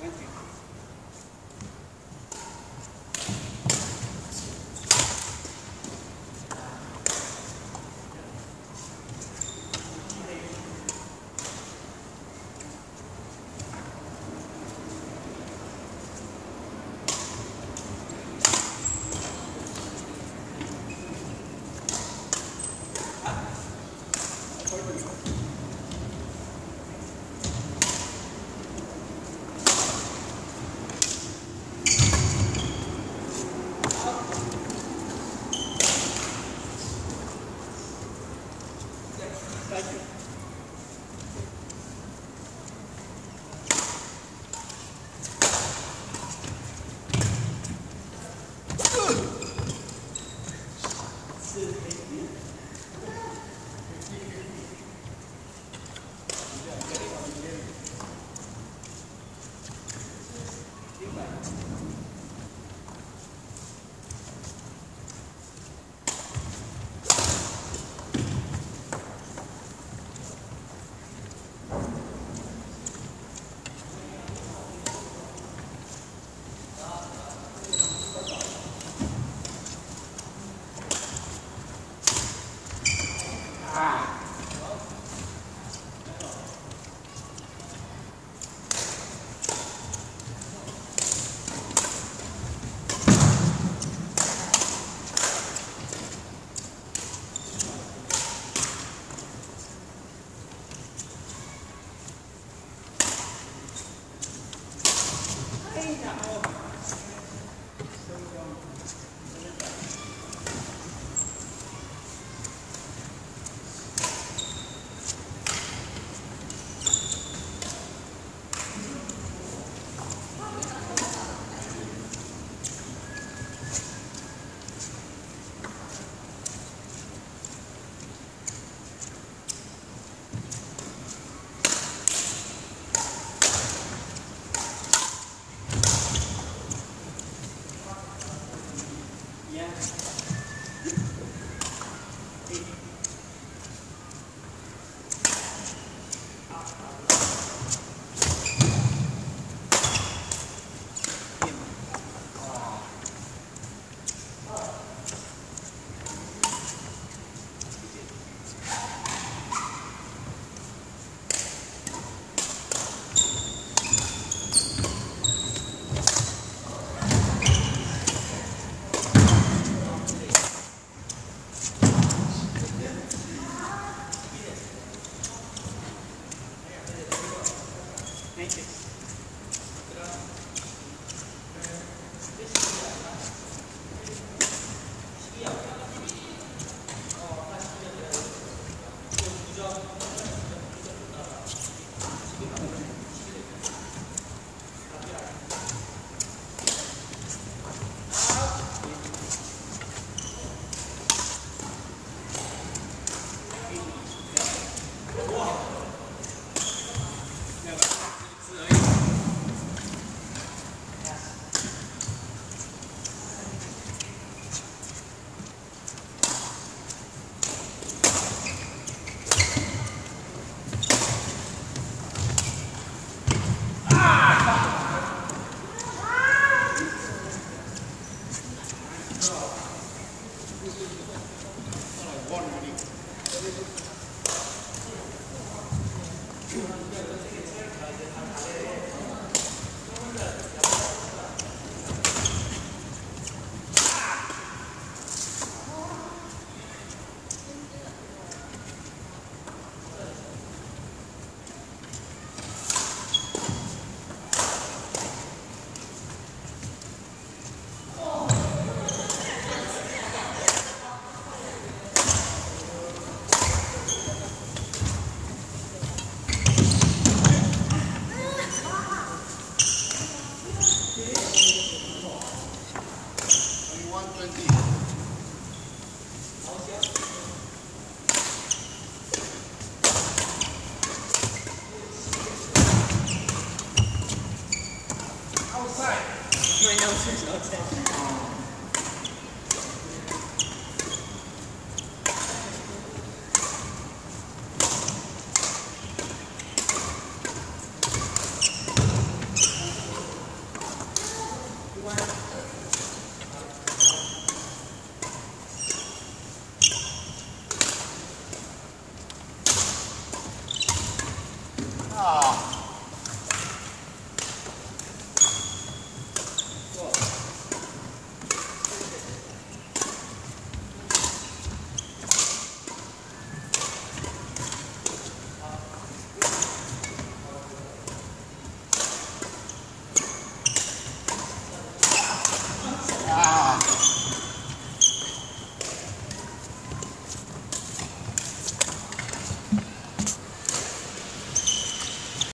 Wednesday.